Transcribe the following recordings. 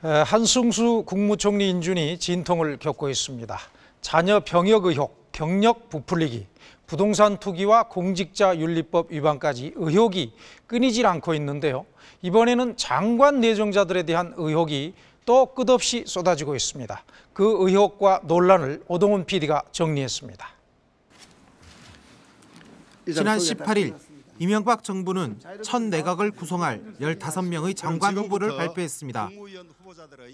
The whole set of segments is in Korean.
한승수 국무총리 인준이 진통을 겪고 있습니다. 자녀 병역 의혹, 경력 부풀리기, 부동산 투기와 공직자 윤리법 위반까지 의혹이 끊이질 않고 있는데요. 이번에는 장관 내정자들에 대한 의혹이 또 끝없이 쏟아지고 있습니다. 그 의혹과 논란을 오동훈 PD가 정리했습니다. 지난 18일 이명박 정부는 첫 내각을 구성할 15명의 장관 후보를 발표했습니다.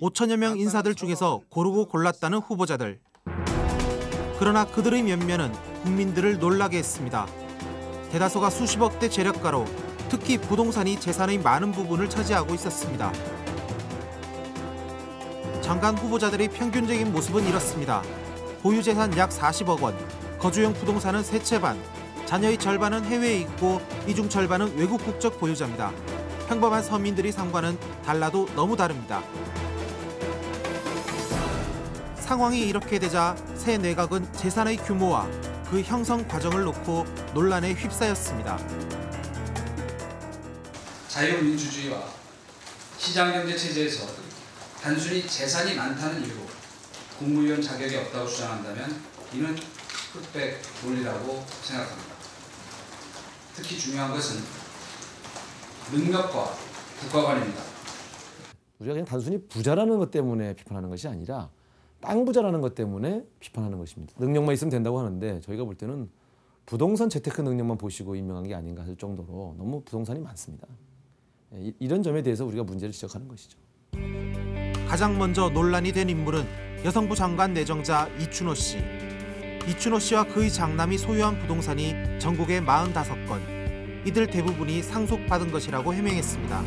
5천여 명 인사들 중에서 고르고 골랐다는 후보자들. 그러나 그들의 면면은 국민들을 놀라게 했습니다. 대다수가 수십억대 재력가로 특히 부동산이 재산의 많은 부분을 차지하고 있었습니다. 장관 후보자들의 평균적인 모습은 이렇습니다. 보유 재산 약 40억 원, 거주용 부동산은 세채 반, 자녀의 절반은 해외에 있고 이중 절반은 외국 국적 보유자입니다. 평범한 서민들의 상관은 달라도 너무 다릅니다. 상황이 이렇게 되자 새 내각은 재산의 규모와 그 형성 과정을 놓고 논란에 휩싸였습니다. 자유민주주의와 시장경제 체제에서 단순히 재산이 많다는 이유로 국무위원 자격이 없다고 주장한다면 이는 흑백 논리라고 생각합니다. 특히 중요한 것은 능력과 국가관입니다. 우리가 그냥 단순히 부자라는 것 때문에 비판하는 것이 아니라 땅 부자라는 것 때문에 비판하는 것입니다. 능력만 있으면 된다고 하는데 저희가 볼 때는 부동산 재테크 능력만 보시고 임명한 게 아닌가 할 정도로 너무 부동산이 많습니다. 예, 이런 점에 대해서 우리가 문제를 지적하는 것이죠. 가장 먼저 논란이 된 인물은 여성부 장관 내정자 이춘호 씨. 이춘호 씨와 그의 장남이 소유한 부동산이 전국에 45건. 이들 대부분이 상속받은 것이라고 해명했습니다.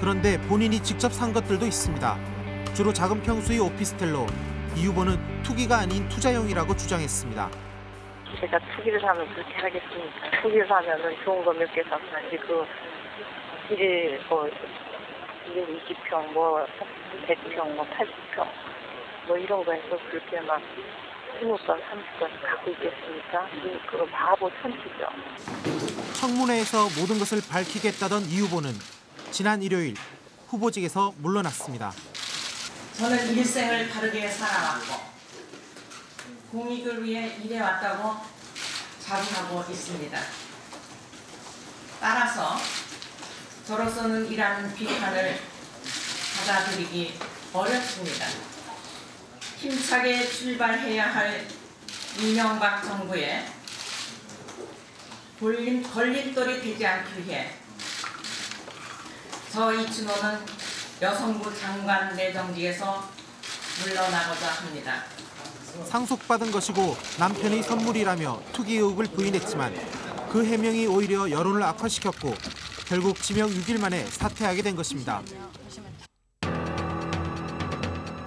그런데 본인이 직접 산 것들도 있습니다. 주로 작은 평수의 오피스텔로 이 후보는 투기가 아닌 투자용이라고 주장했습니다. 제가 투기를 사면 그렇게 하겠습니까? 투기를 사면은 좋은 거 몇 개 사야지 그 일일 뭐 220평, 뭐 100평, 뭐 80평 뭐 이런 거 해서 그렇게 막 20건, 30건 갖고 있겠습니까? 그거 바보 천치죠. 청문회에서 모든 것을 밝히겠다던 이 후보는 지난 일요일 후보직에서 물러났습니다. 저는 일생을 바르게 살아왔고 공익을 위해 일해왔다고 자부하고 있습니다. 따라서 저로서는 이라는 비판을 받아들이기 어렵습니다. 힘차게 출발해야 할 이명박 정부에 걸림, 걸림돌이 되지 않기 위해 저 이춘호는 여성부 장관 내정지에서 물러나고자 합니다. 상속받은 것이고 남편의 선물이라며 투기 의혹을 부인했지만 그 해명이 오히려 여론을 악화시켰고 결국 지명 6일 만에 사퇴하게 된 것입니다.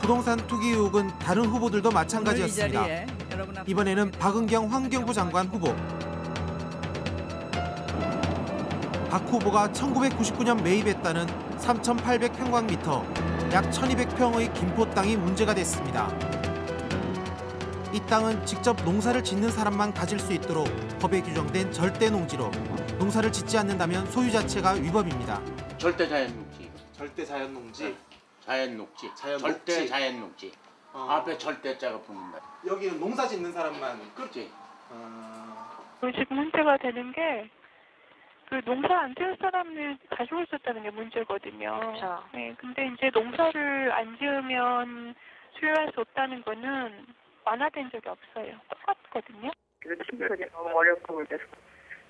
부동산 투기 의혹은 다른 후보들도 마찬가지였습니다. 이번에는 박은경 환경부 장관 후보. 박 후보가 1999년 매입했다는 3,800평방미터, 약 1,200평의 김포 땅이 문제가 됐습니다. 이 땅은 직접 농사를 짓는 사람만 가질 수 있도록 법에 규정된 절대 농지로 농사를 짓지 않는다면 소유 자체가 위법입니다. 절대 자연 녹지. 절대 자연 농지. 자연 녹지. 자연 절대 녹지. 자연 녹지. 어, 앞에 절대자가 붙는다. 여기는 농사 짓는 사람만. 그렇지. 어, 지금 문제가 되는 게 그 농사 안 지을 사람을 가지고 있었다는 게 문제거든요. 그렇죠. 네, 근데 이제 농사를 안 지으면 수요할 수 없다는 거는 완화된 적이 없어요. 똑같거든요. 그래서 친구들이 너무 어렵고 그래서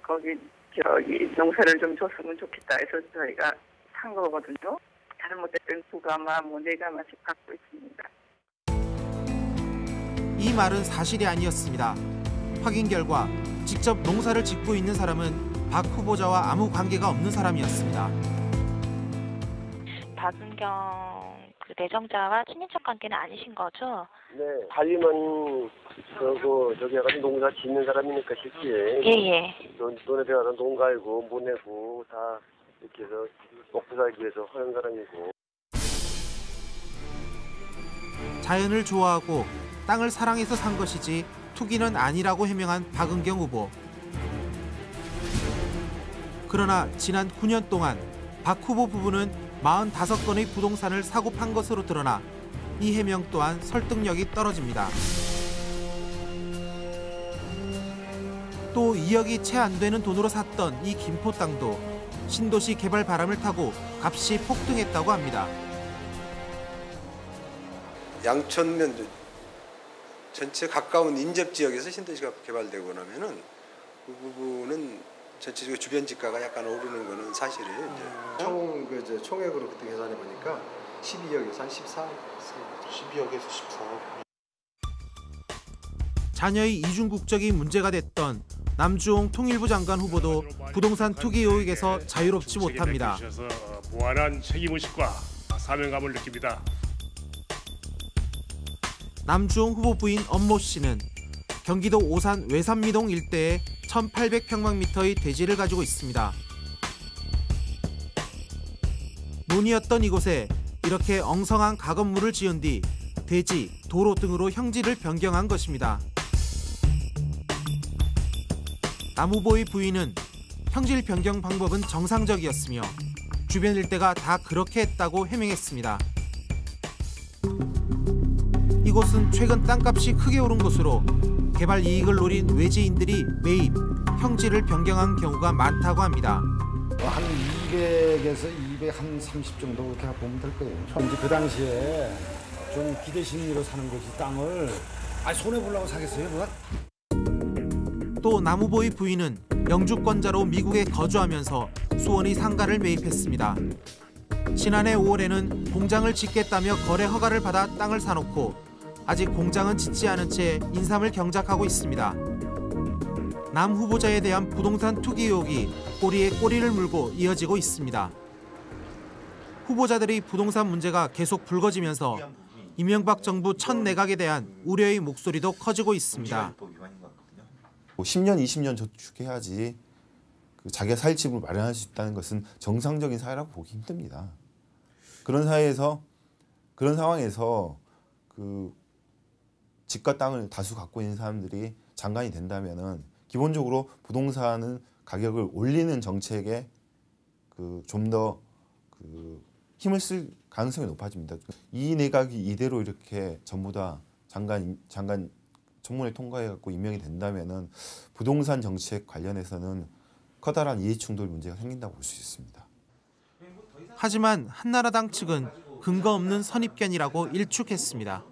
거기 저기 농사를 좀 줬으면 좋겠다 해서 저희가 산 거거든요. 잘못됐던 부가마 뭐 네가마씩 갖고 있습니다. 이 말은 사실이 아니었습니다. 확인 결과 직접 농사를 짓고 있는 사람은 박 후보자와 아무 관계가 없는 사람이었습니다. 박은경 그 내정자와 친인척 관계는 아니신 거죠? 네, 살림은 그거 저기 가서 농사 짓는 사람이니까 쉽지. 예예. 돈 돈에 들어가서 농가이고 못 내고 다 이렇게 해서 먹고 살기 위해서 하는 사람이고. 자연을 좋아하고 땅을 사랑해서 산 것이지 투기는 아니라고 해명한 박은경 후보. 그러나 지난 9년 동안 박 후보 부부는 45건의 부동산을 사고 판 것으로 드러나 이 해명 또한 설득력이 떨어집니다. 또 2억이 채 안 되는 돈으로 샀던 이 김포 땅도 신도시 개발 바람을 타고 값이 폭등했다고 합니다. 양천면 전체 가까운 인접 지역에서 신도시가 개발되고 나면은 그 부분은 전체적으로 주변 지가가 약간 오르는 거는 사실이에요. 이제. 총, 그, 이제 총액으로 그때 계산해 보니까 12억에서 한 14억. 12억에서 14억. 자녀의 이중 국적이 문제가 됐던 남주홍 통일부 장관 후보도 부동산 투기 의혹에서 자유롭지 못합니다. 무한한 책임의식과 사명감을 느낍니다. 남주홍 후보 부인 엄모 씨는 경기도 오산 외산미동 일대에 1,800평방미터의 대지를 가지고 있습니다. 논이었던 이곳에 이렇게 엉성한 가건물을 지은 뒤 대지, 도로 등으로 형질을 변경한 것입니다. 남 후보의 부인은 형질 변경 방법은 정상적이었으며 주변 일대가 다 그렇게 했다고 해명했습니다. 이곳은 최근 땅값이 크게 오른 곳으로 개발 이익을 노린 외지인들이 매입, 형질을 변경한 경우가 많다고 합니다. 한 200에서 230 정도 그렇게 보면 될 거예요. 이제 그 당시에 좀 기대 심리로 사는 거지 땅을 아 손해 보려고 사겠어요, 누가? 또 남후보의 부인은 영주권자로 미국에 거주하면서 수원의 상가를 매입했습니다. 지난해 5월에는 공장을 짓겠다며 거래 허가를 받아 땅을 사놓고 아직 공장은 짓지 않은 채 인삼을 경작하고 있습니다. 남 후보자에 대한 부동산 투기 의혹이 꼬리에 꼬리를 물고 이어지고 있습니다. 후보자들의 부동산 문제가 계속 불거지면서 이명박 정부 첫 내각에 대한 우려의 목소리도 커지고 있습니다. 10년, 20년 저축해야지 그 자기가 살 집을 마련할 수 있다는 것은 정상적인 사회라고 보기 힘듭니다. 그런 사회에서 그런 상황에서 그 집과 땅을 다수 갖고 있는 사람들이 장관이 된다면은 기본적으로 부동산은 가격을 올리는 정책에 그 좀 더 그 힘을 쓸 가능성이 높아집니다. 이 내각이 이대로 이렇게 전부 다 장관 장관 청문회 통과해 갖고 임명이 된다면은 부동산 정책 관련해서는 커다란 이해 충돌 문제가 생긴다고 볼 수 있습니다. 하지만 한나라당 측은 근거 없는 선입견이라고 일축했습니다.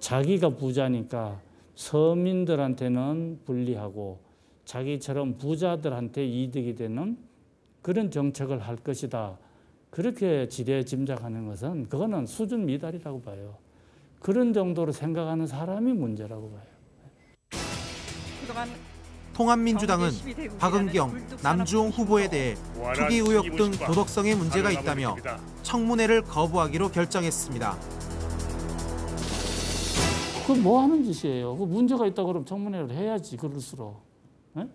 자기가 부자니까 서민들한테는 불리하고 자기처럼 부자들한테 이득이 되는 그런 정책을 할 것이다. 그렇게 지레 짐작하는 것은 그거는 수준 미달이라고 봐요. 그런 정도로 생각하는 사람이 문제라고 봐요. 통합민주당은 박은경, 남주홍 후보에 대해 투기 의혹 등 도덕성의 문제가 있다며 청문회를 거부하기로 결정했습니다. 그뭐 하는 짓이에요? 그 문제가 있다 그러면 청문회를 해야지 그럴수록. 예?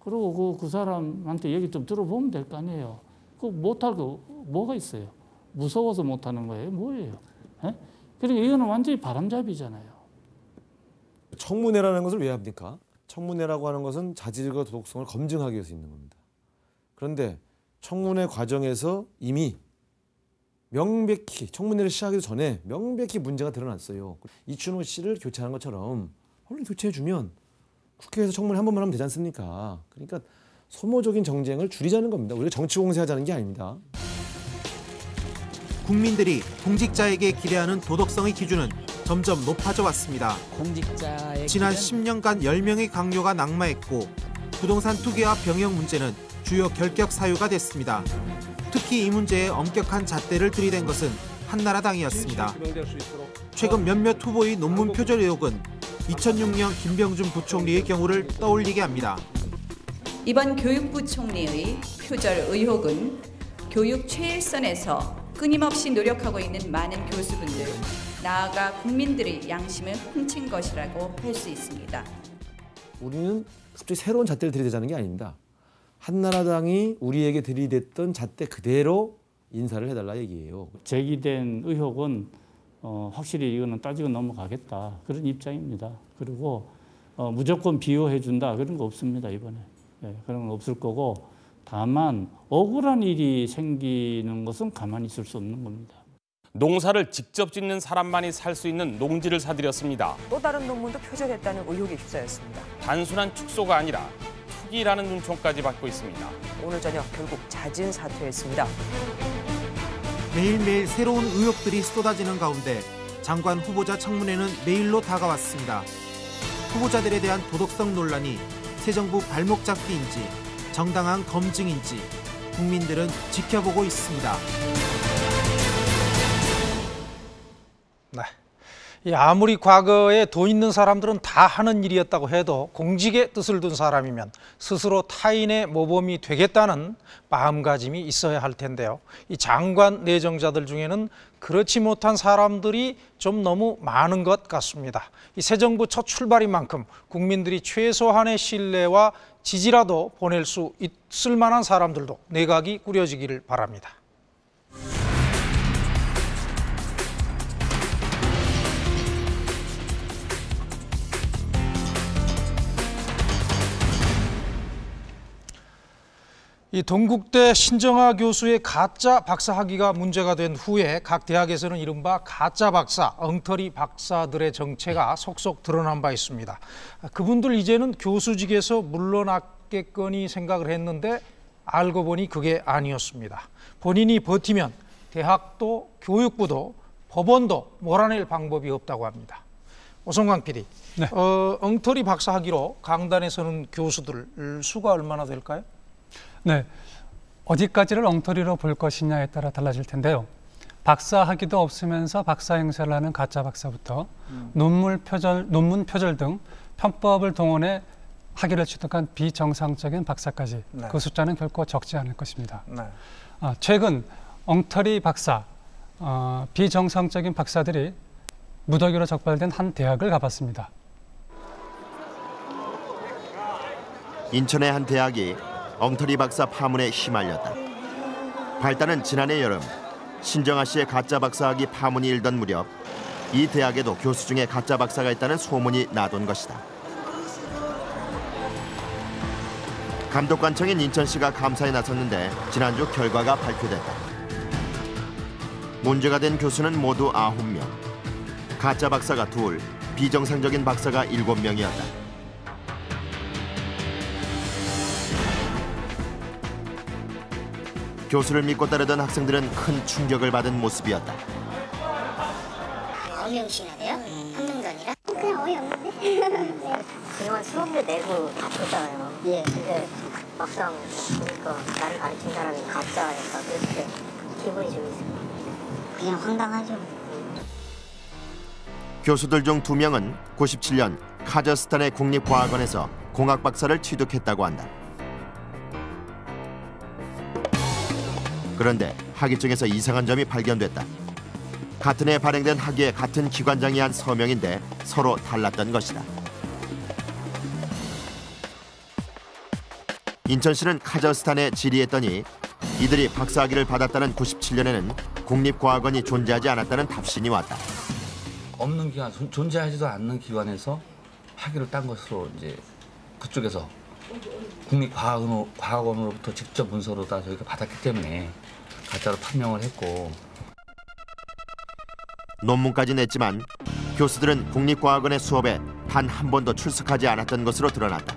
그리고 그, 그 사람한테 얘기 좀 들어보면 될 거 아니에요. 그 못할 거 뭐가 있어요? 무서워서 못하는 거예요? 뭐예요? 예? 그러니까 이거는 완전히 바람잡이잖아요. 청문회라는 것을 왜 합니까? 청문회라고 하는 것은 자질과 도덕성을 검증하기 위해서 있는 겁니다. 그런데 청문회 과정에서 이미 명백히 청문회를 시작하기 전에 명백히 문제가 드러났어요. 이춘호 씨를 교체하는 것처럼 얼른 교체해주면 국회에서 청문회 한 번만 하면 되지 않습니까? 그러니까 소모적인 정쟁을 줄이자는 겁니다. 우리가 정치 공세하자는 게 아닙니다. 국민들이 공직자에게 기대하는 도덕성의 기준은 점점 높아져 왔습니다. 공직자의 지난 기대는 10년간 10명의 강요가 낙마했고 부동산 투기와 병역 문제는 주요 결격 사유가 됐습니다. 특히 이 문제에 엄격한 잣대를 들이댄 것은 한나라당이었습니다. 최근 몇몇 후보의 논문 표절 의혹은 2006년 김병준 부총리의 경우를 떠올리게 합니다. 이번 교육부 총리의 표절 의혹은 교육 최일선에서 끊임없이 노력하고 있는 많은 교수분들, 나아가 국민들의 양심을 훔친 것이라고 할 수 있습니다. 우리는 갑자기 새로운 잣대를 들이대자는 게 아닙니다. 한나라당이 우리에게 들이댔던 잣대 그대로 인사를 해달라 얘기예요. 제기된 의혹은 어, 확실히 이거는 따지고 넘어가겠다 그런 입장입니다. 그리고 어, 무조건 비호해 준다 그런 거 없습니다 이번에 예, 그런 건 없을 거고 다만 억울한 일이 생기는 것은 가만히 있을 수 없는 겁니다. 농사를 직접 짓는 사람만이 살 수 있는 농지를 사들였습니다. 또 다른 논문도 표절했다는 의혹에 휩싸였습니다. 단순한 축소가 아니라 투기라는 눈총까지 받고 있습니다. 오늘 저녁 결국 자진 사퇴했습니다. 매일매일 새로운 의혹들이 쏟아지는 가운데 장관 후보자 청문회는 내일로 다가왔습니다. 후보자들에 대한 도덕성 논란이 새 정부 발목 잡기인지 정당한 검증인지 국민들은 지켜보고 있습니다. 아무리 과거에 돈 있는 사람들은 다 하는 일이었다고 해도 공직의 뜻을 둔 사람이면 스스로 타인의 모범이 되겠다는 마음가짐이 있어야 할 텐데요. 이 장관 내정자들 중에는 그렇지 못한 사람들이 좀 너무 많은 것 같습니다. 이 새 정부 첫 출발인 만큼 국민들이 최소한의 신뢰와 지지라도 보낼 수 있을 만한 사람들도 내각이 꾸려지기를 바랍니다. 이 동국대 신정아 교수의 가짜 박사 학위가 문제가 된 후에 각 대학에서는 이른바 가짜 박사, 엉터리 박사들의 정체가 속속 드러난 바 있습니다. 그분들 이제는 교수직에서 물러났겠거니 생각을 했는데 알고 보니 그게 아니었습니다. 본인이 버티면 대학도 교육부도 법원도 몰아낼 방법이 없다고 합니다. 오성광 PD, 네. 어, 엉터리 박사 학위로 강단에 서는 교수들 수가 얼마나 될까요? 네, 어디까지를 엉터리로 볼 것이냐에 따라 달라질 텐데요. 박사 학위도 없으면서 박사 행세를 하는 가짜 박사부터 음. 논문 표절, 논문 표절 등 편법을 동원해 학위를 취득한 비정상적인 박사까지 네. 그 숫자는 결코 적지 않을 것입니다. 네. 아, 최근 엉터리 박사, 어, 비정상적인 박사들이 무더기로 적발된 한 대학을 가봤습니다. 인천의 한 대학이 엉터리 박사 파문에 휘말렸다. 발단은 지난해 여름 신정아 씨의 가짜 박사학위 파문이 일던 무렵 이 대학에도 교수 중에 가짜 박사가 있다는 소문이 나돈 것이다. 감독관청인 인천시가 감사에 나섰는데 지난주 결과가 발표됐다. 문제가 된 교수는 모두 아홉 명 가짜 박사가 둘, 비정상적인 박사가 일곱 명이었다 교수를 믿고 따르던 학생들은 큰 충격을 받은 모습이었다. 아홉 명씩이나 돼요? 한 명도 아니라? 그냥 어이없는데? 그동안 수업료 내고 다 줬잖아요. 예. 근데 막상 보니까 나를 가르친 사람이 가짜였다. 그렇게 기분이 좀 있어요. 그냥 황당하죠. 교수들 중 두 명은 97년 카자흐스탄의 국립과학원에서 공학 박사를 취득했다고 한다. 그런데 학위증에서 이상한 점이 발견됐다. 같은 해 발행된 학위에 같은 기관장이 한 서명인데 서로 달랐던 것이다. 인천시는 카자흐스탄에 질의했더니 이들이 박사학위를 받았다는 97년에는 국립과학원이 존재하지 않았다는 답신이 왔다. 없는 기관, 존- 존재하지도 않는 기관에서 학위를 딴 것으로 이제 그쪽에서 국립과학원으로, 과학원으로부터 직접 문서로 다 저희가 받았기 때문에 가짜로 판명을 했고 논문까지 냈지만 교수들은 국립과학원의 수업에 단 한 번도 출석하지 않았던 것으로 드러났다.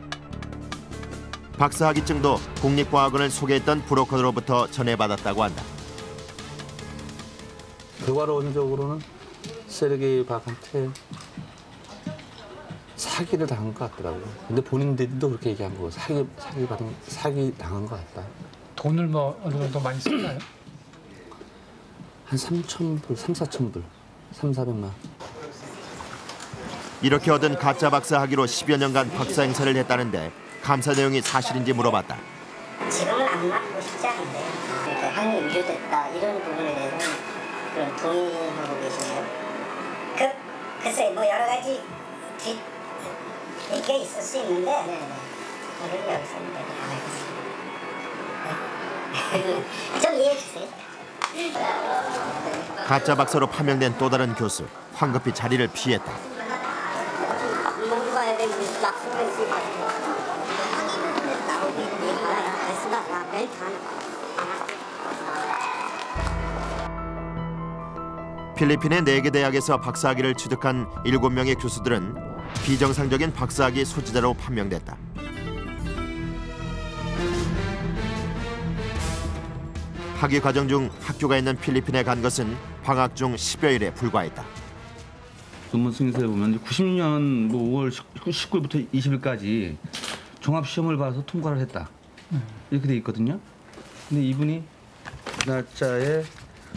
박사학위증도 국립과학원을 소개했던 브로커로부터 전해받았다고 한다. 결과론적으로는 세르게이 박한테 사기를 당한 것 같더라고요. 근데 본인들도 그렇게 얘기한 거고 사기 사기 받은 사기 당한 것 같다. 돈을 뭐 어느 정도 많이 썼나요? 한 3천 불, 3, 4천 불, 3, 400만. 이렇게 얻은 가짜 박사 학위로 10여 년간 박사 행사를 했다는데 감사 내용이 사실인지 물어봤다. 지금은 안 맡고 싶지 않은데 학위 위조됐다 이런 부분에 대해서는 그런 동의하고 계시나요? 그, 글쎄 뭐 여러 가지 뒷 얘기가 있을 수 있는데 이걸 여기서는 안 하겠습니다. 좀 이해해 주세요. 가짜 박사로 파명된 또 다른 교수 황급히 자리를 피했다. 필리핀의 네 개 대학에서 박사학위를 취득한 일곱 명의 교수들은 비정상적인 박사학위 소지자로 판명됐다. 학위 과정 중 학교가 있는 필리핀에 간 것은 방학 중 10여일에 불과했다. 논문 승인서에 보면 90년 뭐 5월 19일부터 20일까지 종합 시험을 봐서 통과를 했다. 이렇게 돼 있거든요. 근데 이분이 날짜에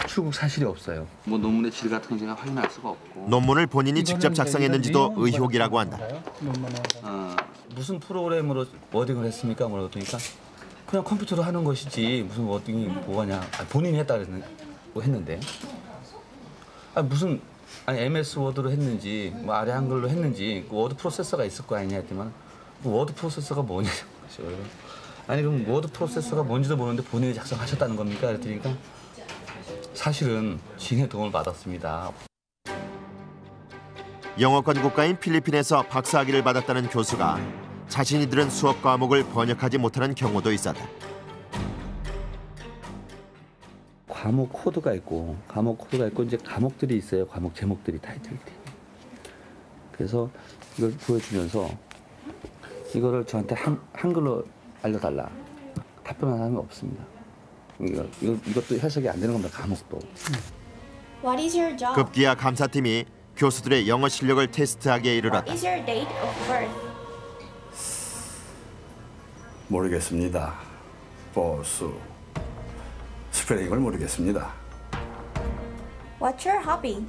출국 사실이 없어요. 뭐 논문의 질 같은 건 제가 확인할 수가 없고. 논문을 본인이 직접 작성했는지도 의혹이라고 한다. 어, 무슨 프로그램으로 wording을 했습니까? 했더니까 그냥 컴퓨터로 하는 것이지 무슨 wording이 뭐가냐. 아, 본인이 했다 그랬는, 뭐 했는데. 아, 무슨 아니 MS 워드로 했는지 뭐 아래 한글로 했는지 그 워드 프로세서가 있을 거 아니냐 했더만 그 워드 프로세서가 뭐냐 아니 그럼 워드 프로세서가 뭔지도 모르는데 본인이 작성하셨다는 겁니까? 그랬더니까 사실은 지인의 도움을 받았습니다. 영어권 국가인 필리핀에서 박사학위를 받았다는 교수가 자신이 들은 수업 과목을 번역하지 못하는 경우도 있었다. 과목 코드가 있고 과목 코드가 있고 이제 과목들이 있어요. 과목 제목들이 타이틀이. 그래서 이걸 보여주면서 이거를 저한테 한, 한글로 알려달라. 답변한 사람이 없습니다. 이거, 이거, 이것도 해석이 안 되는 겁니다. 과목도. What is your job? 급기야 감사팀이 교수들의 영어 실력을 테스트하기에 이르렀다. 모르겠습니다. 보수 스펠링을 모르겠습니다. What's your hobby?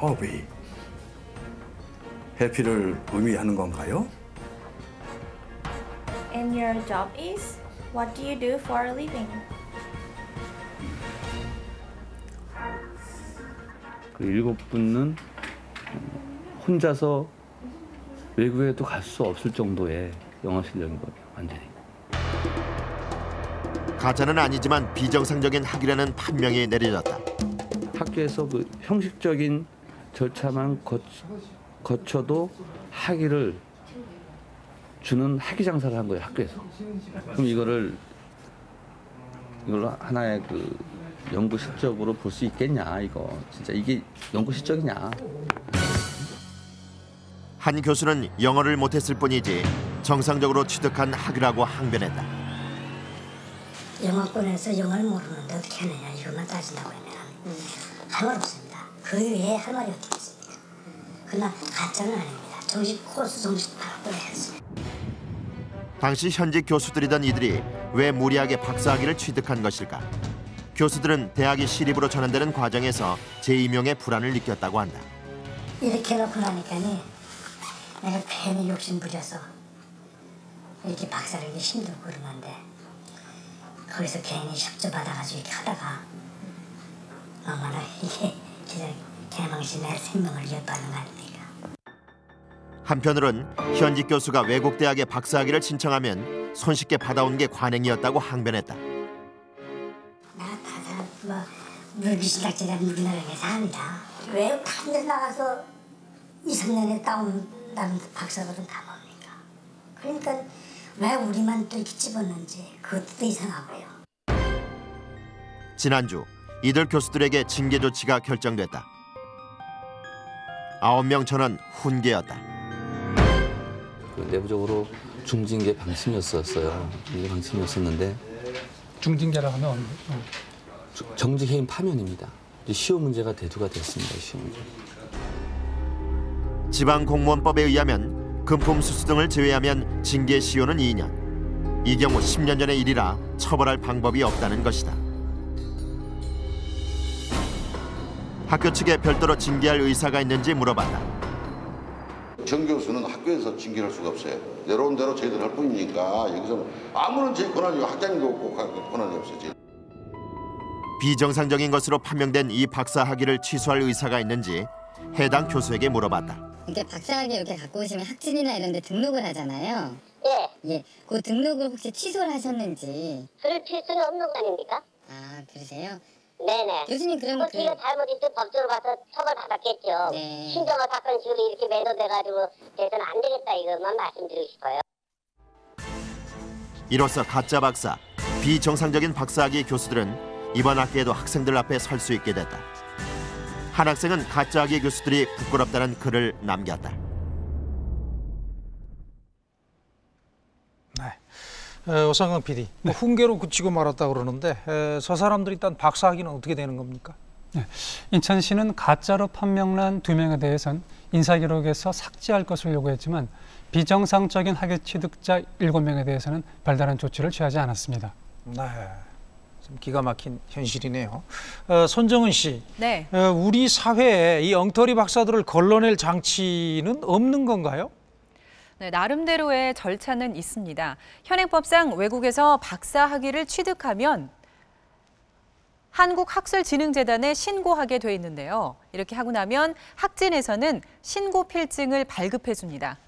허비 해피를 의미하는 건가요? And your job is? What do you do for a living? 그 일곱 분은 혼자서 외국에도 갈 수 없을 정도의 영어 실력인 거예요. 완전히. 가짜는 아니지만 비정상적인 학위라는 판명이 내려졌다. 학교에서 그 형식적인 절차만 거쳐, 거쳐도 학위를 주는 학위 장사를 한 거예요 학교에서. 그럼 이거를 이걸로 하나의 그 연구 실적으로 볼 수 있겠냐 이거 진짜 이게 연구 실적이냐? 한 교수는 영어를 못했을 뿐이지 정상적으로 취득한 학위라고 항변했다. 영어권에서 영어를 모르는데 어떻게 하느냐 이것만 따진다고 하면 할말 없습니다. 그 외에 할 말이 어떻게 있습니까? 그러나 가짜는 아닙니다. 정식 코스 정식 발표를 했습니다. 당시 현직 교수들이던 이들이 왜 무리하게 박사학위를 취득한 것일까? 교수들은 대학이 시립으로 전환되는 과정에서 재임용의 불안을 느꼈다고 한다. 이렇게 해놓고 나니까니 내가 괜히 욕심 부려서 이렇게 박사를 이렇게 힘들고 그러는데 거기서 괜히 협조 받아가지고 이렇게 하다가 얼마나 이게 진짜 개망신 내 생명을 위협받는 거 아닙니까? 한편으로는 현직 교수가 외국 대학에 박사학위를 신청하면 손쉽게 받아온 게 관행이었다고 항변했다. 뭐 물귀신닥지나 물귀나라게 삽니다. 외국 데 나가서 2, 3년에 따온 박사들은 다 뭡니까? 그러니까 왜 우리만 또 이렇게 집었는지 그것도 이상하고요. 지난주 이들 교수들에게 징계 조치가 결정됐다. 아홉 명 전원 훈계였다. 그 내부적으로 중징계 방침이었었어요. 이게 방침이었었는데 중징계라고 하면 어. 주- 정직 해임 파면입니다. 시효 문제가 대두가 됐습니다. 시효 문제. 지방 공무원법에 의하면 금품 수수 등을 제외하면 징계 시효는 2년. 이 경우 10년 전의 일이라 처벌할 방법이 없다는 것이다. 학교 측에 별도로 징계할 의사가 있는지 물어봤다. 정 교수는 학교에서 징계할 수가 없어요. 내려온 대로 저희들 할 뿐이니까 여기서 아무런 제 권한이 학장님도 없고 가- 권한이 없어요. 비정상적인 것으로 판명된 이 박사 학위를 취소할 의사가 있는지 해당 교수에게 물어봤다. 이렇게 박사학위 이렇게 갖고 오시면 학진이나 이런 데 등록을 하잖아요. 예. 예. 그 등록을 혹시 취소를 하셨는지. 그럴 필수는 없는 거 아닙니까? 아, 그러세요? 네네. 교수님 그럼 그 지가 잘못했으면 법적으로 가서 처벌받았겠죠. 네. 신정아 사건 식으로 이렇게 매도돼가지고 돼서는 안 되겠다 이것만 말씀드리고 싶어요. 이로써 가짜 박사, 비정상적인 박사학위 교수들은 이번 학기에도 학생들 앞에 설 수 있게 됐다. 한 학생은 가짜학위 교수들이 부끄럽다는 글을 남겼다. 에, 오상강 PD, 뭐 훈계로 그치고 말았다 그러는데 에, 저 사람들이 일단 박사학위는 어떻게 되는 겁니까? 네. 인천시는 가짜로 판명난 두 명에 대해선 인사기록에서 삭제할 것을 요구했지만 비정상적인 학위 취득자 일곱 명에 대해서는 별다른 조치를 취하지 않았습니다. 네, 좀 기가 막힌 현실이네요. 어, 손정은 씨, 네. 어, 우리 사회에 이 엉터리 박사들을 걸러낼 장치는 없는 건가요? 네, 나름대로의 절차는 있습니다. 현행법상 외국에서 박사 학위를 취득하면 한국학술진흥재단에 신고하게 돼 있는데요. 이렇게 하고 나면 학진에서는 신고 필증을 발급해 줍니다.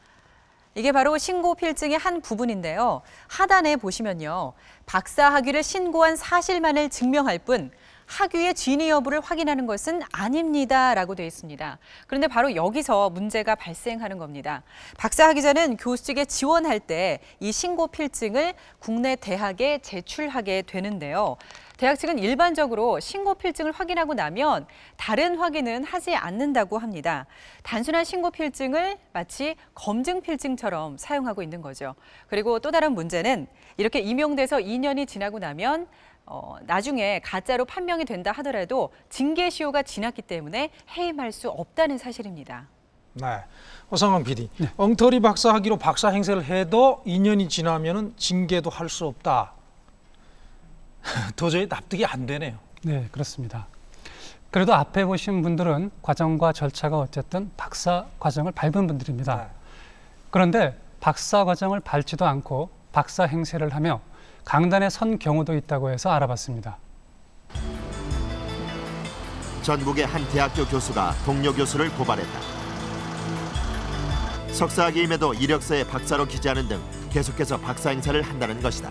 이게 바로 신고 필증의 한 부분인데요. 하단에 보시면요. 박사 학위를 신고한 사실만을 증명할 뿐 학위의 진위 여부를 확인하는 것은 아닙니다라고 되어 있습니다. 그런데 바로 여기서 문제가 발생하는 겁니다. 박사 학위자는 교수 측에 지원할 때 이 신고 필증을 국내 대학에 제출하게 되는데요. 대학 측은 일반적으로 신고 필증을 확인하고 나면 다른 확인은 하지 않는다고 합니다. 단순한 신고 필증을 마치 검증 필증처럼 사용하고 있는 거죠. 그리고 또 다른 문제는 이렇게 임용돼서 2년이 지나고 나면 어, 나중에 가짜로 판명이 된다 하더라도 징계 시효가 지났기 때문에 해임할 수 없다는 사실입니다. 네, 오상강 PD, 엉터리 박사 학위로 박사 행세를 해도 2년이 지나면 은 징계도 할 수 없다. 도저히 납득이 안 되네요. 네, 그렇습니다. 그래도 앞에 보신 분들은 과정과 절차가 어쨌든 박사 과정을 밟은 분들입니다. 그런데 박사 과정을 밟지도 않고 박사 행세를 하며 강단에 선 경우도 있다고 해서 알아봤습니다. 전국의 한 대학교 교수가 동료 교수를 고발했다. 석사학위임에도 이력서에 박사로 기재하는 등 계속해서 박사 행사를 한다는 것이다.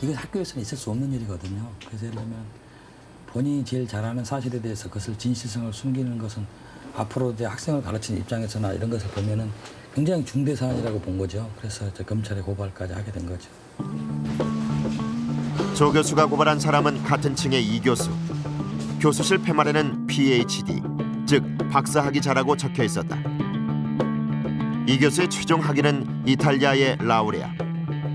이건 학교에서는 있을 수 없는 일이거든요. 그래서 예를 들면 본인이 제일 잘하는 사실에 대해서 그것을 진실성을 숨기는 것은 앞으로 이제 학생을 가르치는 입장에서나 이런 것을 보면은 굉장히 중대 사안이라고 본 거죠. 그래서 이제 검찰에 고발까지 하게 된 거죠. 조 교수가 고발한 사람은 같은 층의 이 교수. 교수실 팻말에는 PhD, 즉 박사학위 자라고 적혀 있었다. 이 교수의 최종 학위는 이탈리아의 라우레아.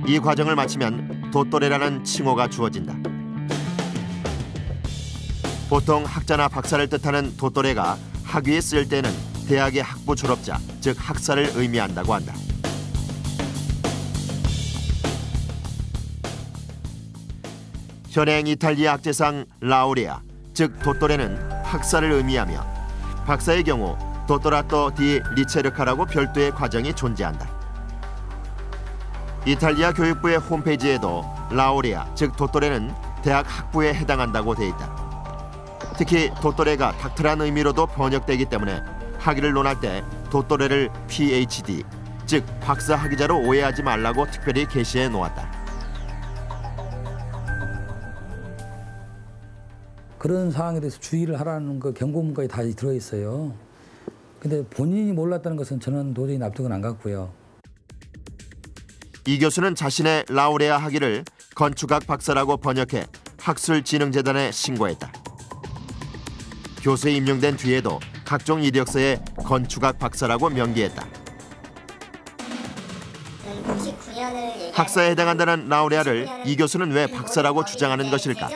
이 과정을 마치면 도토레라는 칭호가 주어진다. 보통 학자나 박사를 뜻하는 도토레가 학위에 쓰일 때는 대학의 학부 졸업자, 즉 학사를 의미한다고 한다. 현행 이탈리아 학제상 라우레아, 즉 도토레는 학사를 의미하며 박사의 경우 도토라토 디 리체르카라고 별도의 과정이 존재한다. 이탈리아 교육부의 홈페이지에도 라우레아, 즉 도토레는 대학 학부에 해당한다고 돼 있다. 특히 도토레가 닥터란 의미로도 번역되기 때문에 학위를 논할 때 도토레를 PhD, 즉 박사 학위자로 오해하지 말라고 특별히 게시해 놓았다. 그런 사항에 대해서 주의를 하라는 그 경고문까지 다 들어 있어요. 근데 본인이 몰랐다는 것은 저는 도저히 납득은 안 갔고요. 이 교수는 자신의 라우레아 학위를 건축학 박사라고 번역해 학술진흥재단에 신고했다. 교수에 임명된 뒤에도 각종 이력서에 건축학 박사라고 명기했다. 99년을 학사에 해당한다는 라우레아를 이 교수는 왜 박사라고 주장하는 것일까?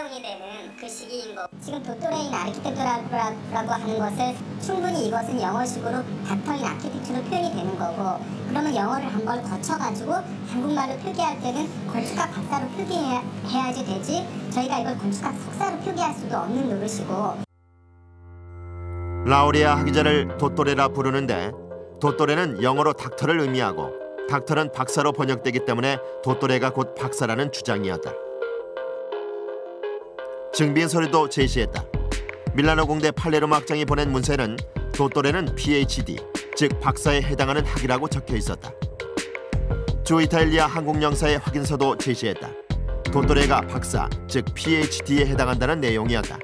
지금 도토레인 아키텍토라고 하는 것을 충분히 이것은 영어식으로 닥터인 아키텍처로 표현이 되는 거고 그러면 영어를 한걸 거쳐가지고 한국말로 표기할 때는 건축학 박사로 표기해야지 되지 저희가 이걸 건축학 석사로 표기할 수도 없는 노릇이고 라우레아 학위자를 도토레라 부르는데 도토레는 영어로 닥터를 의미하고 닥터는 박사로 번역되기 때문에 도토레가 곧 박사라는 주장이었다. 증빙 서류도 제시했다. 밀라노 공대 팔레르모 학장이 보낸 문서에는 도토레는 PhD, 즉 박사에 해당하는 학위라고 적혀 있었다. 주 이탈리아 한국 영사의 확인서도 제시했다. 도토레가 박사, 즉 PhD에 해당한다는 내용이었다.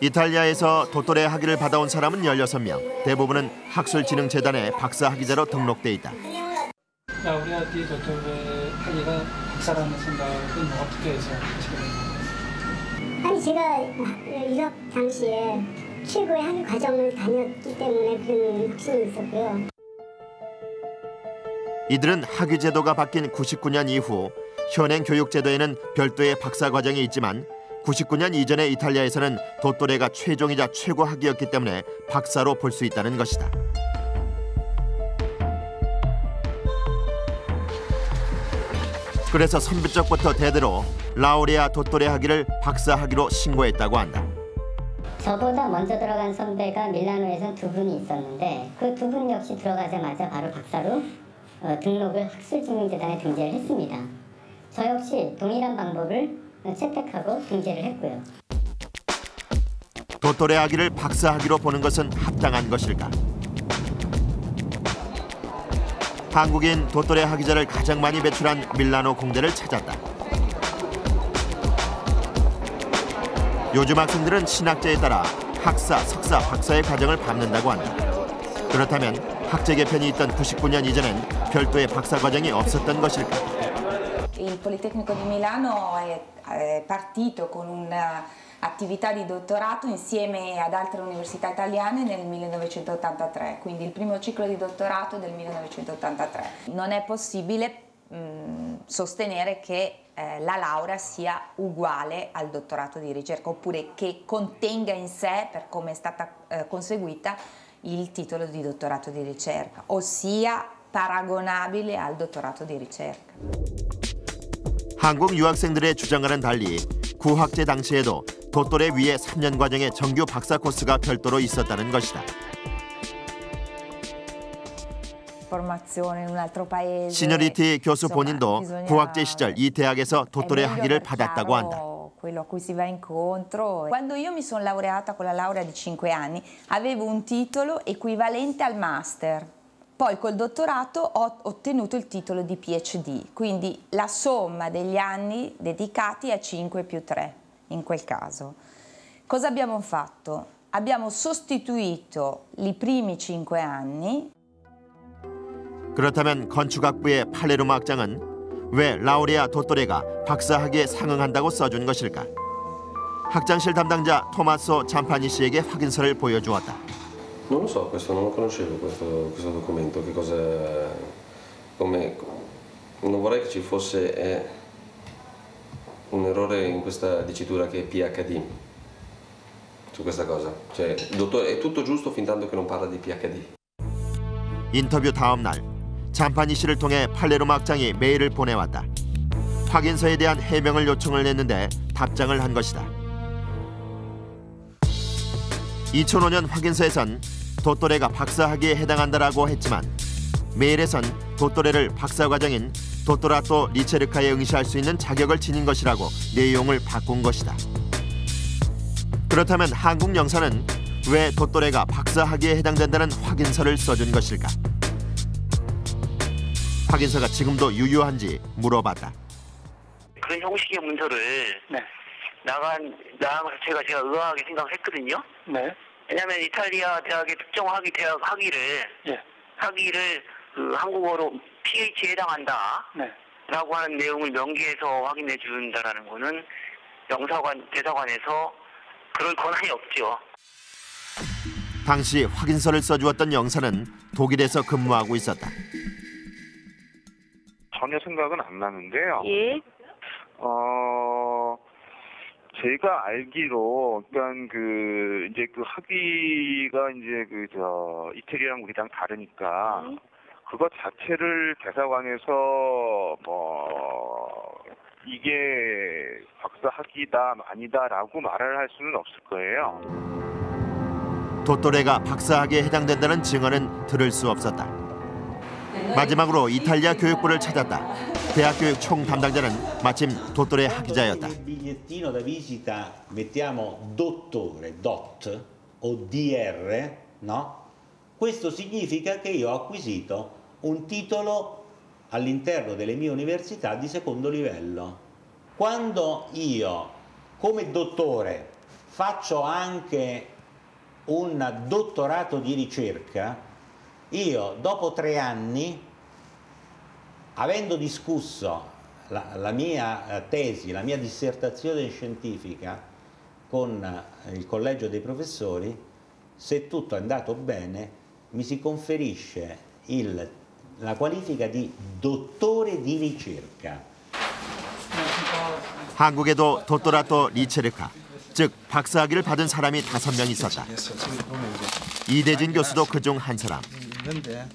이탈리아에서 도토레 학위를 받아온 사람은 16명, 대부분은 학술진흥재단에 박사 학위자로 등록돼 있다. 라우레아티 도토레 학위가 박사라는 생각은 어떻게 해서 하시게 된 건가요? 한 아니 제가 유학 당시에 최고의 학위 과정을 다녔기 때문에 그런 확신이 있었고요. 이들은 학위 제도가 바뀐 99년 이후 현행 교육 제도에는 별도의 박사 과정이 있지만 99년 이전의 이탈리아에서는 도토레가 최종이자 최고 학위였기 때문에 박사로 볼 수 있다는 것이다. 그래서 선비적부터 대대로 라우레아 도토레 학위를 박사 학위로 신고했다고 한다. 저보다 먼저 들어간 선배가 밀라노에선 두 분이 있었는데 그 두 분 역시 들어가자마자 바로 박사로 어, 등록을 학술증명재단에 등재를 했습니다. 저 역시 동일한 방법을 채택하고 등재를 했고요. 도토레 학위를 박사 학위로 보는 것은 합당한 것일까? 한국인 도토레 학위자를 가장 많이 배출한 밀라노 공대를 찾았다. 요즘 학생들은 신학자에 따라 학사, 석사, 박사의 과정을 밟는다고 한다. 그렇다면 학제 개편이 있던 99년 이전엔 별도의 박사 과정이 없었던 것일까? Il Politecnico di Milano è, partito con un'attività di dottorato insieme ad altre università italiane nel 1983, quindi il primo ciclo di dottorato del 1983. Non è possibile mh, sostenere che eh, la laurea sia uguale al dottorato di ricerca oppure che contenga in sé, per come è stata eh, conseguita, il titolo di dottorato di ricerca, ossia paragonabile al dottorato di ricerca. 한국 유학생들의 주장과는 달리 구학제 당시에도 도토레 위에 3년 과정의 정규 박사 코스가 별도로 있었다는 것이다. 시너리티 교수 본인도 구학제 시절 이 대학에서 도토레 학위를 받았다고 한다. chiaro quello a cui si va incontro. Quando io mi sono laureata con la laurea di 5 anni, avevo un titolo equivalente al master. Poi col dottorato ho ottenuto il titolo di PhD, quindi la somma degli anni dedicati è 5 più 3 in quel caso. Cosa abbiamo fatto? Abbiamo sostituito i primi 5 anni 그렇다면 건축학부의 팔레르모 학장은 왜 라우레아 도토레가 박사 학위에 상응한다고 써준 것일까? 학장실 담당자 토마소 잠파니 씨에게 확인서를 보여주었다. Non lo so, questo non lo conoscevo, questo, questo documento, che cosa... come... Non vorrei che ci fosse eh, un errore in questa dicitura che è PhD, su questa cosa. Cioè, dottore, è tutto giusto fin tanto che non parla di PhD. 인터뷰 다음 날 잠파니 씨를 통해 팔레르모 학장이 메일을 보내왔다. 확인서에 대한 해명을 요청을 했는데 답장을 한 것이다. 2005년 확인서에선 도토레가 박사 학위에 해당한다라고 했지만 메일에선 도토레를 박사 과정인 도토라토 리체르카에 응시할 수 있는 자격을 지닌 것이라고 내용을 바꾼 것이다. 그렇다면 한국 영사는 왜 도토레가 박사 학위에 해당된다는 확인서를 써준 것일까? 확인서가 지금도 유효한지 물어봤다. 그런 형식의 문서를 나간 나간 것 자체가 제가 의아하게 생각을 했거든요. 왜냐하면 이탈리아 대학의 특정 학위 대학 학위를 학위를 그 한국어로 PH에 해당한다. 라고 하는 내용을 명기해서 확인해 준다라는 거는 영사관 대사관에서 그럴 권한이 없죠. 당시 확인서를 써주었던 영사는 독일에서 근무하고 있었다. 전혀 생각은 안 나는데요. 예. 어, 제가 알기로, 그러니까 그, 이제 그 학위가 이제 그, 저, 이태리랑 우리랑 다르니까, 그것 자체를 대사관에서 뭐, 이게 박사 학위다, 아니다라고 말을 할 수는 없을 거예요. 도토레가 박사 학위에 해당된다는 증언은 들을 수 없었다. 마지막으로 이탈리아 교육부를 찾았다. 대학 교육 총 담당자는 마침 도토레 학위자였다. bigliettino da visita mettiamo dottore, dot o DR, no? Questo significa che io ho acquisito un titolo all'interno delle mie università di secondo livello. Quando io come dottore faccio anche un dottorato di ricerca, io dopo tre anni, avendo discusso la, la mia eh, tesi, la mia dissertazione scientifica con eh, il collegio dei professori, se tutto è andato bene, mi si conferisce il- la qualifica di dottore di ricerca. 한국에도 도토라토 리체르카, 즉 박사학위를 받은 사람이 다섯 명 있었다. 이대진 교수도 그중 한 사람. 있는데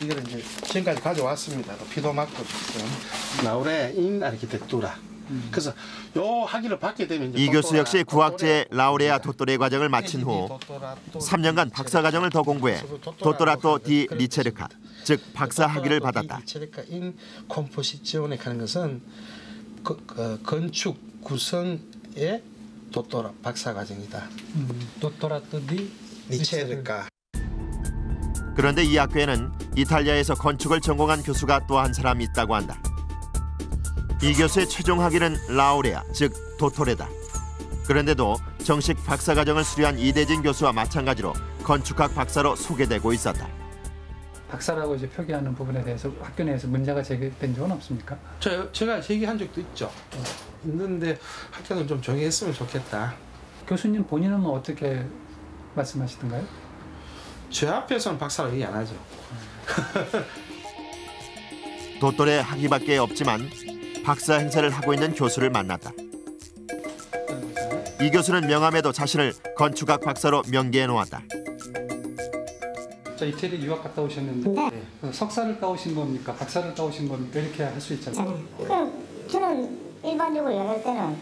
이걸 이제 지금까지 가져왔습니다. 그 피도 맞고 지금 나우레 인 아르키텍투라. 그래서 요 학위를 받게 되면 이 교수 역시 구학제 laurea dottore 과정을 마친 후 3년간 박사 과정을 더 공부해 dottorato di ricerca, 즉 박사 학위를 받았다. ricerca in composizione라는 것은 그, 그 건축 구성의 dottorato 박사 과정이다. dottorato di ricerca. 그런데 이 학교에는 이탈리아에서 건축을 전공한 교수가 또 한 사람 있다고 한다. 이 교수의 최종 학위는 라우레아, 즉 도토레다. 그런데도 정식 박사 과정을 수료한 이대진 교수와 마찬가지로 건축학 박사로 소개되고 있었다. 박사라고 이제 표기하는 부분에 대해서 학교 내에서 문제가 제기된 적은 없습니까? 저 제가 제기한 적도 있죠. 있는데 학교는 좀 정리했으면 좋겠다. 교수님 본인은 뭐 어떻게 말씀하시던가요? 제 앞에서는 박사를 얘기 안 하죠. 도토레 학위밖에 없지만 박사 행세를 하고 있는 교수를 만났다. 이 교수는 명함에도 자신을 건축학 박사로 명기해 놓았다. 자 이태리 유학 갔다 오셨는데 그 석사를 따오신 겁니까? 박사를 따오신 겁니까? 이렇게 할 수 있잖아요. 그럼 저는 일반적으로 얘기할 때는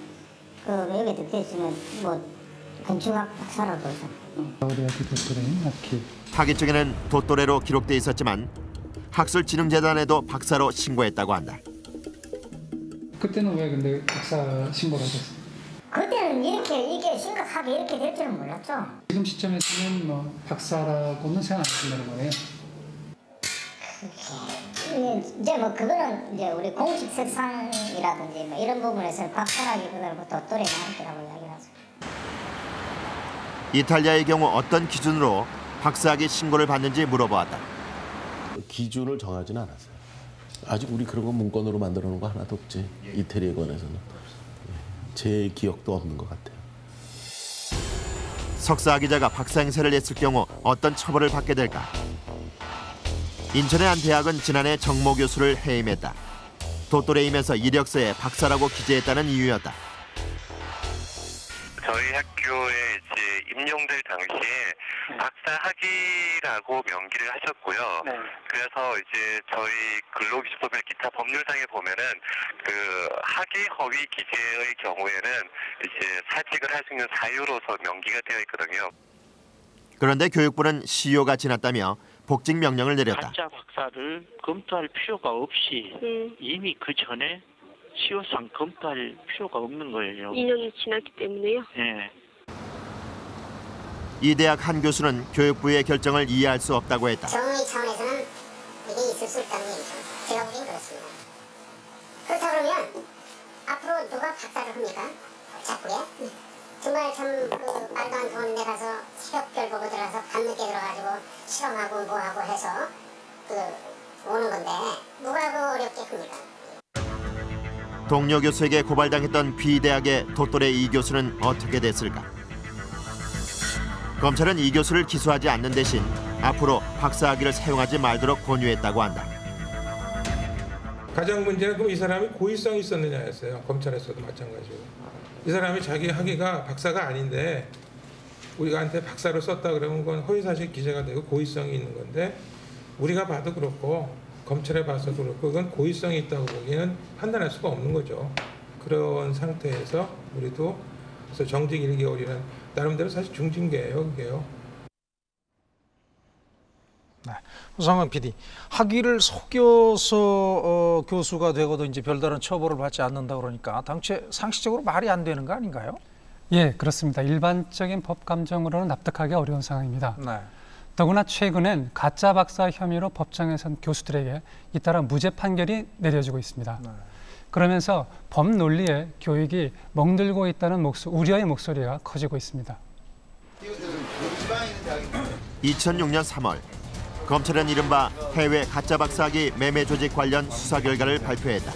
그 외국에 듣게 있으면 뭐 건축학 박사라고 해서 라우레아 디 도토레인 학위. 학위 쪽에는 도토레로 기록돼 있었지만 학술진흥재단에도 박사로 신고했다고 한다. 그때는 왜 근데 박사 신고를 하셨어요? 그때는 이렇게 이게 심각하게 이렇게 될 줄은 몰랐죠. 지금 시점에서는 뭐 박사라고는 생각 안 하신다는. 이게 이제 뭐 그거는 이제 우리 공식 석상이라든지 뭐 이런 부분에서 박사라기보다는 뭐 도토리 나한테라고 이야기를 하죠. 이탈리아의 경우 어떤 기준으로 박사학위 신고를 받는지 물어보았다. 기준을 정하지는 않았어요. 아직 우리 그런 거 문건으로 만들어 놓은 거 하나도 없지. 이태리에 관해서는. 예, 제 기억도 없는 것 같아요. 석사학위자가 박사 행세를 했을 경우 어떤 처벌을 받게 될까? 인천의 한 대학은 지난해 정모 교수를 해임했다. 도토레이면서 이력서에 박사라고 기재했다는 이유였다. 저희 학교에 임용될 당시에 박사 학위라고 명기를 하셨고요. 그래서 이제 저희 근로기준법이나 기타 법률상에 보면은 그 학위 허위 기재의 경우에는 이제 사직을 할 수 있는 사유로서 명기가 되어 있거든요. 그런데 교육부는 시효가 지났다며 복직 명령을 내렸다. 가짜 박사를 검토할 필요가 없이 이미 그 전에 시효상 검토할 필요가 없는 거예요. 2년이 지났기 때문에요. 예. 이 대학 한 교수는 교육부의 결정을 이해할 수 없다고 했다. 정의 차원에서는 이게 있을 수 있다는 얘기죠. 제가 보기엔 그렇습니다. 그렇다 그러면 앞으로 누가 박사를 합니까? 자꾸에? 정말 참그 말도 안 좋은 데 가서 새벽별 보고 들어가서 밤늦게 들어가지고 실험하고 뭐하고 해서 그 오는 건데 누가 그 어렵게 합니까? 동료 교수에게 고발당했던 비대학의 도토레 이 교수는 어떻게 됐을까? 검찰은 이 교수를 기소하지 않는 대신 앞으로 박사학위를 사용하지 말도록 권유했다고 한다. 가장 문제는 그럼 이 사람이 고의성이 있었느냐였어요. 검찰에서도 마찬가지고. 이 사람이 자기 학위가 박사가 아닌데 우리가한테 박사로 썼다 그러면 그건 허위사실 기재가 되고 고의성이 있는 건데 우리가 봐도 그렇고 검찰에 봐서도 그렇고 그건 고의성이 있다고 보기에는 판단할 수가 없는 거죠. 그런 상태에서 우리도 그래서 정직 1개월이란 나름대로 사실 중징계예요, 그게요. 우상원 PD, 학위를 속여서 어, 교수가 되고도 이제 별다른 처벌을 받지 않는다 그러니까 당최 상식적으로 말이 안 되는 거 아닌가요? 예, 그렇습니다. 일반적인 법 감정으로는 납득하기 어려운 상황입니다. 네. 더구나 최근엔 가짜 박사 혐의로 법정에선 교수들에게 잇따라 무죄 판결이 내려지고 있습니다. 그러면서 법 논리에 교육이 멍들고 있다는 목소, 우려의 목소리가 커지고 있습니다. 2006년 3월 검찰은 이른바 해외 가짜 박사학위 매매 조직 관련 수사 결과를 발표했다.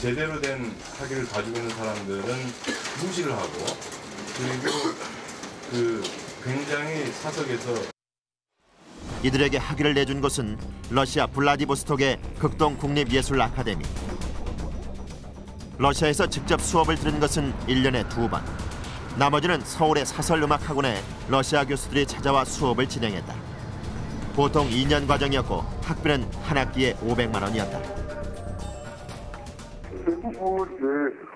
제대로 된 학위를 가지고 있는 사람들은 무시를 하고 그리고 그 굉장히 사석에서 이들에게 학위를 내준 곳은 러시아 블라디보스톡의 극동 국립예술 아카데미. 러시아에서 직접 수업을 들은 것은 일년에 두 번. 나머지는 서울의 사설음악학원에 러시아 교수들이 찾아와 수업을 진행했다. 보통 2년 과정이었고 학비는 한 학기에 500만 원이었다. 대부분 이제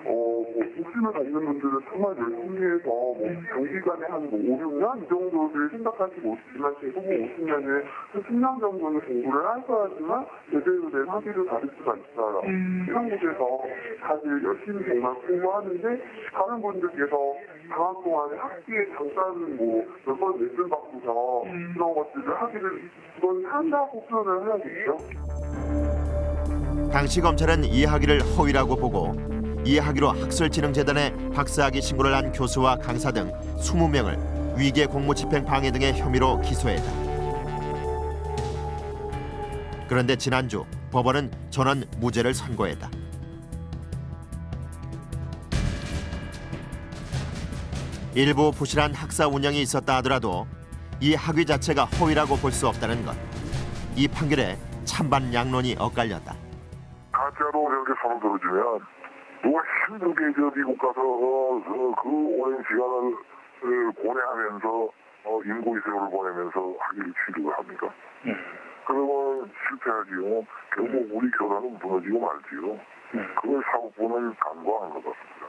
어, 뭐 복싱을 다니는 분들은 정말 열심히 해서 뭐 경기간에 한 뭐 5, 6년 이 정도를 생각하지 못지만 대부분 50년에 한 10년 정도는 공부를 하셔야지만 제대로 된 학위를 받을 수가 있어요. 이런 곳에서 다들 열심히 정말 공부하는데 다른 분들께서 방학 동안에 학기에 잠깐 뭐몇번 레슨 받고서 그런 것들을 하기를 그건 한다고 표현을 해야겠죠. 당시 검찰은 이 학위를 허위라고 보고 이 학위로 학술진흥재단에 박사학위 신고를 한 교수와 강사 등 20명을 위계 공무 집행 방해 등의 혐의로 기소했다. 그런데 지난주 법원은 전원 무죄를 선고했다. 일부 부실한 학사 운영이 있었다 하더라도 이 학위 자체가 허위라고 볼 수 없다는 것. 이 판결에 찬반 양론이 엇갈렸다. 가짜로 이렇게 손을 들어주면 누가 힘들게 저 미국 가서 어, 어, 그 오랜 시간을 어, 고뇌하면서 어, 인고 이세를 보내면서 학위를 취득을 합니까? 그러면 실패하지요. 결국 우리 교단은 무너지고 말지요. 그걸 사법부는 간과한 것 같습니다.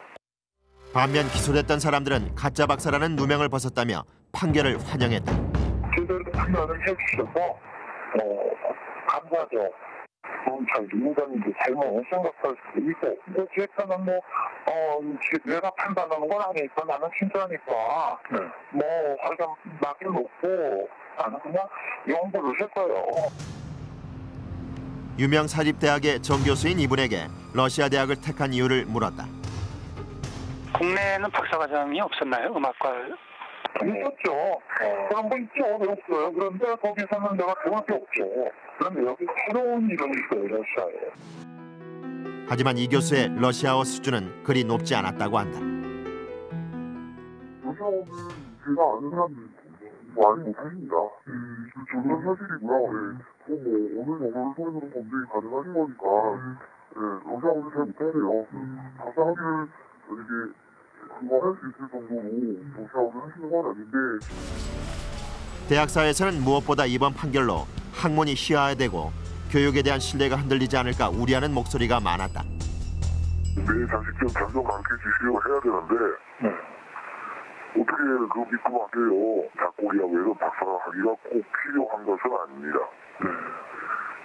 반면 기소됐던 사람들은 가짜 박사라는 누명을 벗었다며 판결을 환영했다. 제대로 판단을 해주셔서 어, 감사하죠. 검찰 인간인지 잘못 생각할 수도 있고 근데 제 편은 뭐 어, 지- 내가 판단하는 건 아니니까 나는 친절하니까 뭐 하여간 막을 놓고 나는 그냥 연구를 했어요. 유명 사립대학의 정교수인 이분에게 러시아 대학을 택한 이유를 물었다. 국내에는 박사과정이 없었나요? 음악과 있었죠. 그런 거 있죠. 왜 없어요? 그런데 거기서는 내가 배울 게 없죠. 그런데 여기 새로운 이름이 있어요, 러시아에. 하지만 이 교수의 러시아어 수준은 그리 높지 않았다고 한다. 러시아어는 제가 아는 사람들이 많이 못하십니다. 음, 저는 사실이고요. 예. 뭐, 뭐, 어느 영어를 통해서는 검증이 가능하신 거니까, 예, 러시아어를 잘 못하세요. 박사 학위를 이게 그거 할수 있을 정도로 러시아어를 하시는 건 아닌데, 대학사에서는 무엇보다 이번 판결로 학문이 희화화되고 교육에 대한 신뢰가 흔들리지 않을까 우려하는 목소리가 많았다. 내 자식들 전혀 많게 지시려고 해야 되는데, 어떻게 그 믿고 맡겨요. 작곡이라고 해서 박사 학위가 꼭 필요한 것은 아닙니다.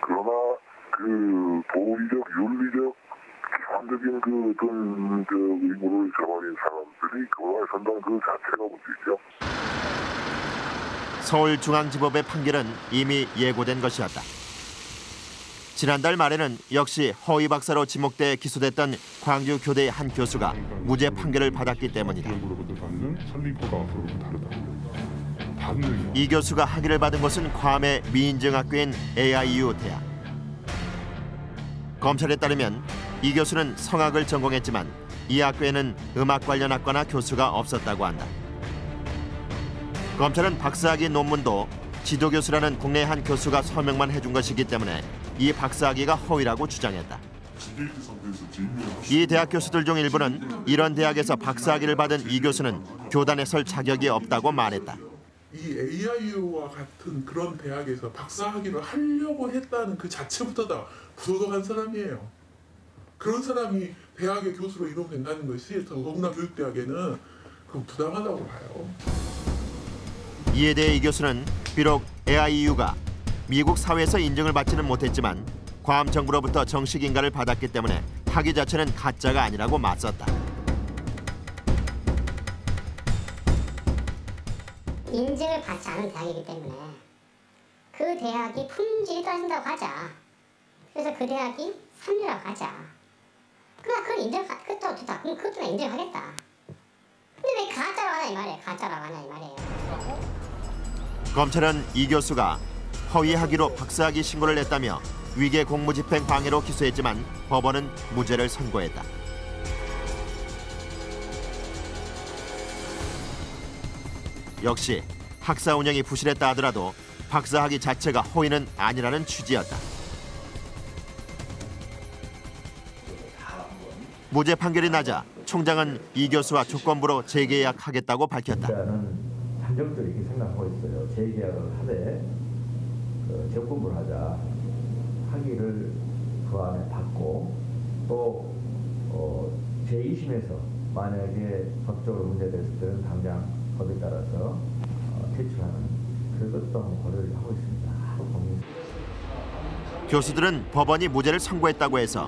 그러나 그 도리적, 윤리적, 기본적인 그 어떤 그 의무를 저버린 사람들이 그거에 선다는 그 자체가 문제죠. 서울중앙지법의 판결은 이미 예고된 것이었다. 지난달 말에는 역시 허위 박사로 지목돼 기소됐던 광주 교대의 한 교수가 무죄 판결을 받았기 때문이다. 이 교수가 학위를 받은 곳은 괌의 미인정학교인 AIU 대학. 검찰에 따르면 이 교수는 성악을 전공했지만 이 학교에는 음악 관련 학과나 교수가 없었다고 한다. 검찰은 박사학위 논문도 지도교수라는 국내 한 교수가 서명만 해준 것이기 때문에 이 박사학위가 허위라고 주장했다. 이 대학 교수들 중 일부는 이런 대학에서 박사학위를 받은 이 교수는 교단에 설 자격이 없다고 말했다. 이 AIU와 같은 그런 대학에서 박사학위를 하려고 했다는 그 자체부터 다 부도덕한 사람이에요. 그런 사람이 대학의 교수로 이동된다는 것이 더구나 교육대학에는 그 부당하다고 봐요. 이에 대해 이 교수는 비록 AIU가 미국 사회에서 인정을 받지는 못했지만 괌 정부로부터 정식 인가를 받았기 때문에 학위 자체는 가짜가 아니라고 맞섰다. 인증을 받지 않은 대학이기 때문에 그 대학이 품질이 떨어진다고 하자. 그래서 그 대학이 삼류라고 하자. 그냥 그걸 인정, 그것도 좋다. 그럼 그것도 난 인정하겠다. 근데 왜 가짜라고 하냐 이 말이에요. 가짜라고 하냐 이 말이에요. 검찰은 이 교수가 허위 학위로 박사학위 신고를 냈다며 위계 공무집행 방해로 기소했지만 법원은 무죄를 선고했다. 역시 학사 운영이 부실했다 하더라도 박사학위 자체가 허위는 아니라는 취지였다. 무죄 판결이 나자 총장은 이 교수와 조건부로 재계약하겠다고 밝혔다. 한정적으로 이렇게 생각하고 있어요. 재계약을 하되 그 조건부를 하자. 학위를 그 안에 받고 또 어, 제2심에서 만약에 법적으로 문제됐을 때는 당장 법에 따라서 어, 퇴출하는 그것도 한번 고려를 하고 있습니다. 교수들은 법원이 무죄를 선고했다고 해서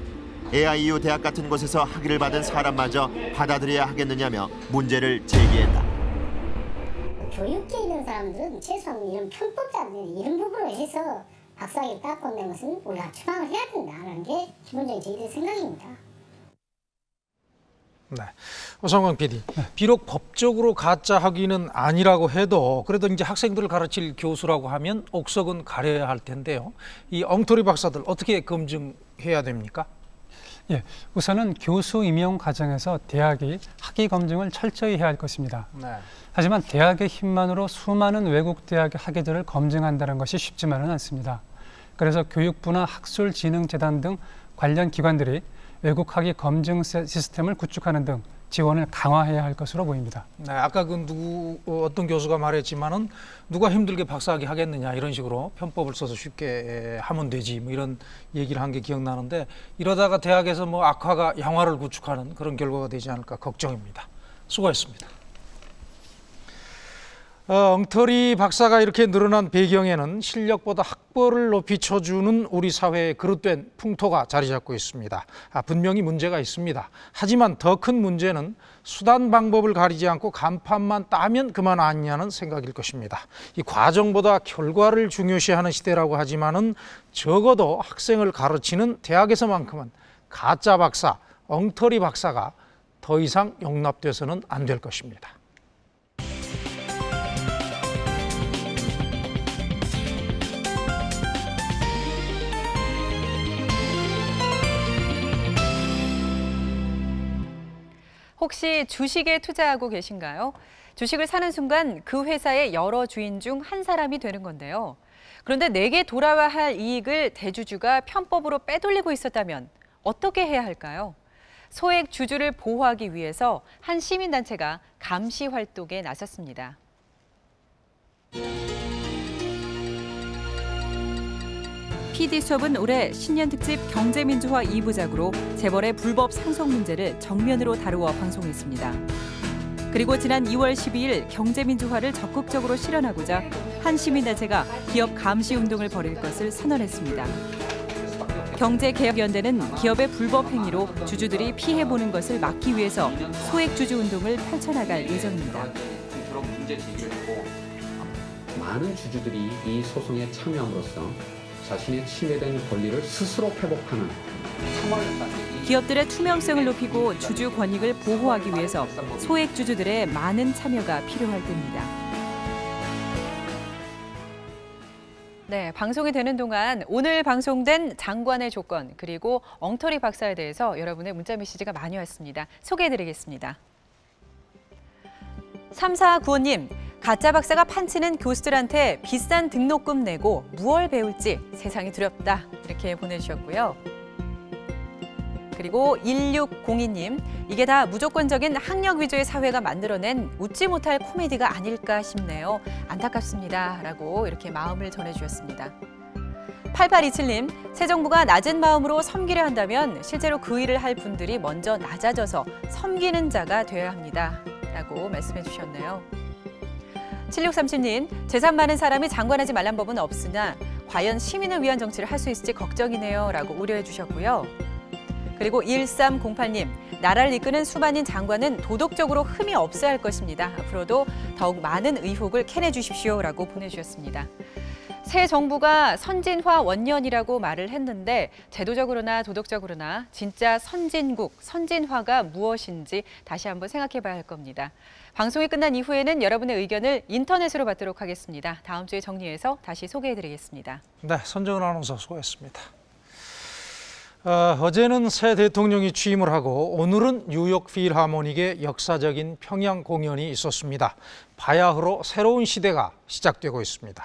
AIU 대학 같은 곳에서 학위를 받은 사람마저 받아들여야 하겠느냐며 문제를 제기했다. 교육계에 있는 사람들은 최소한 이런 편법자들 이런 부분을 해서 박사학위를 땄고 낸 것은 우리가 추방을 해야 된다는 게 기본적인 저희들의 생각입니다. 네. 오성광 PD. 비록 법적으로 가짜 학위는 아니라고 해도 그래도 이제 학생들을 가르칠 교수라고 하면 옥석은 가려야 할 텐데요. 이 엉터리 박사들 어떻게 검증해야 됩니까? 예, 우선은 교수 임용 과정에서 대학이 학위 검증을 철저히 해야 할 것입니다. 네. 하지만 대학의 힘만으로 수많은 외국 대학의 학위들을 검증한다는 것이 쉽지만은 않습니다. 그래서 교육부나 학술진흥재단 등 관련 기관들이 외국 학위 검증 세- 시스템을 구축하는 등 지원을 강화해야 할 것으로 보입니다. 네, 아까 그 누구 어, 어떤 교수가 말했지만은 누가 힘들게 박사학위 하겠느냐 이런 식으로 편법을 써서 쉽게 하면 되지 뭐 이런 얘기를 한 게 기억나는데 이러다가 대학에서 뭐 악화가 양화를 구축하는 그런 결과가 되지 않을까 걱정입니다. 수고했습니다. 어, 엉터리 박사가 이렇게 늘어난 배경에는 실력보다 학벌을 높이 쳐주는 우리 사회의 그릇된 풍토가 자리 잡고 있습니다. 아, 분명히 문제가 있습니다. 하지만 더 큰 문제는 수단 방법을 가리지 않고 간판만 따면 그만 아니냐는 생각일 것입니다. 이 과정보다 결과를 중요시하는 시대라고 하지만은 적어도 학생을 가르치는 대학에서만큼은 가짜 박사, 엉터리 박사가 더 이상 용납돼서는 안 될 것입니다. 혹시 주식에 투자하고 계신가요? 주식을 사는 순간 그 회사의 여러 주인 중 한 사람이 되는 건데요. 그런데 내게 돌아와야 할 이익을 대주주가 편법으로 빼돌리고 있었다면 어떻게 해야 할까요? 소액 주주를 보호하기 위해서 한 시민단체가 감시 활동에 나섰습니다. PD 수업은 올해 신년 특집 경제민주화 2부작으로 재벌의 불법 상속 문제를 정면으로 다루어 방송했습니다. 그리고 지난 2월 12일 경제민주화를 적극적으로 실현하고자 한 시민단체가 기업 감시 운동을 벌일 것을 선언했습니다. 경제개혁연대는 기업의 불법 행위로 주주들이 피해보는 것을 막기 위해서 소액주주 운동을 펼쳐나갈 예정입니다. 많은 주주들이 이 소송에 참여함으로써 자신의 침해된 권리를 스스로 회복하는 기업들의 투명성을 높이고 주주 권익을 보호하기 위해서 소액 주주들의 많은 참여가 필요할 때입니다. 네, 방송이 되는 동안 오늘 방송된 장관의 조건 그리고 엉터리 박사에 대해서 여러분의 문자 메시지가 많이 왔습니다. 소개해드리겠습니다. 3495님, 가짜 박사가 판치는 교수들한테 비싼 등록금 내고 무얼 배울지 세상이 두렵다 이렇게 보내주셨고요. 그리고 1602님, 이게 다 무조건적인 학력 위주의 사회가 만들어낸 웃지 못할 코미디가 아닐까 싶네요. 안타깝습니다. 라고 이렇게 마음을 전해주셨습니다. 8827님, 새 정부가 낮은 마음으로 섬기려 한다면 실제로 그 일을 할 분들이 먼저 낮아져서 섬기는 자가 되어야 합니다. 라고 말씀해 주셨네요. 7637님, 재산 많은 사람이 장관하지 말란 법은 없으나 과연 시민을 위한 정치를 할 수 있을지 걱정이네요. 라고 우려해 주셨고요. 그리고 1308님, 나라를 이끄는 수반인 장관은 도덕적으로 흠이 없어야 할 것입니다. 앞으로도 더욱 많은 의혹을 캐내 주십시오 라고 보내주셨습니다. 새 정부가 선진화 원년이라고 말을 했는데 제도적으로나 도덕적으로나 진짜 선진국, 선진화가 무엇인지 다시 한번 생각해 봐야 할 겁니다. 방송이 끝난 이후에는 여러분의 의견을 인터넷으로 받도록 하겠습니다. 다음 주에 정리해서 다시 소개해 드리겠습니다. 네, 선정은 아나운서 수고했습니다. 어, 어제는 새 대통령이 취임을 하고 오늘은 뉴욕 필하모닉의 역사적인 평양 공연이 있었습니다. 바야흐로 새로운 시대가 시작되고 있습니다.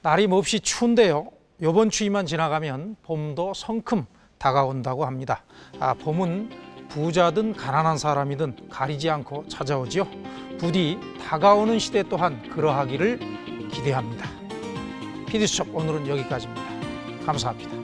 날이 몹시 추운데요. 이번 추위만 지나가면 봄도 성큼 다가온다고 합니다. 아, 봄은 부자든 가난한 사람이든 가리지 않고 찾아오지요. 부디 다가오는 시대 또한 그러하기를 기대합니다. 피디수첩 오늘은 여기까지입니다. 감사합니다.